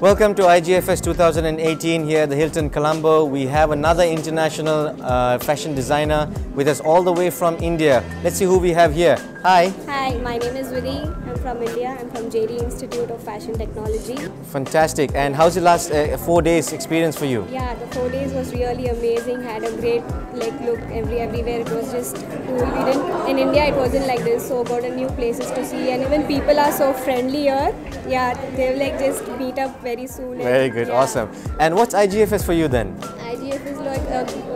Welcome to IGFS 2018 here at the Hilton Colombo. We have another international uh, fashion designer with us all the way from India. Let's see who we have here. Hi. Hi, my name is Vidhi. I'm from India. I'm from JD Institute of Fashion Technology. Fantastic. And how's the last uh, four days experience for you? Yeah, the four days was really amazing. Had a great like look every everywhere. It was just cool. We didn't in India. It wasn't like this. So got a new places to see, and even people are so friendly here. Yeah, they'll like just meet up very soon. and- Very good. yeah. Awesome. And what's IGFS for you then?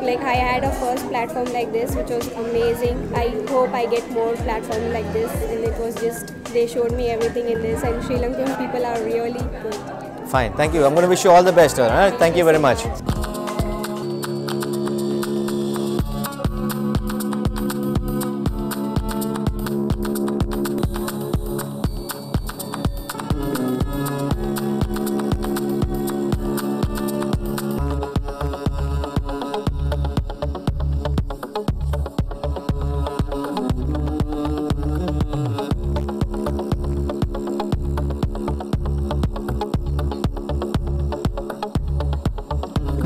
Like I had a first platform like this, which was amazing. I hope I get more platforms like this, and it was just they showed me everything in this, and Sri Lankan people are really good. Fine. Thank you. I'm going to wish you all the best. Right. Thank you very much.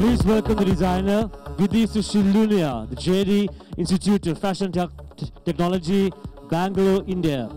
Please welcome the designer Vidhi Sushilunia, the JD Institute of Fashion Tech- Technology, Bangalore, India.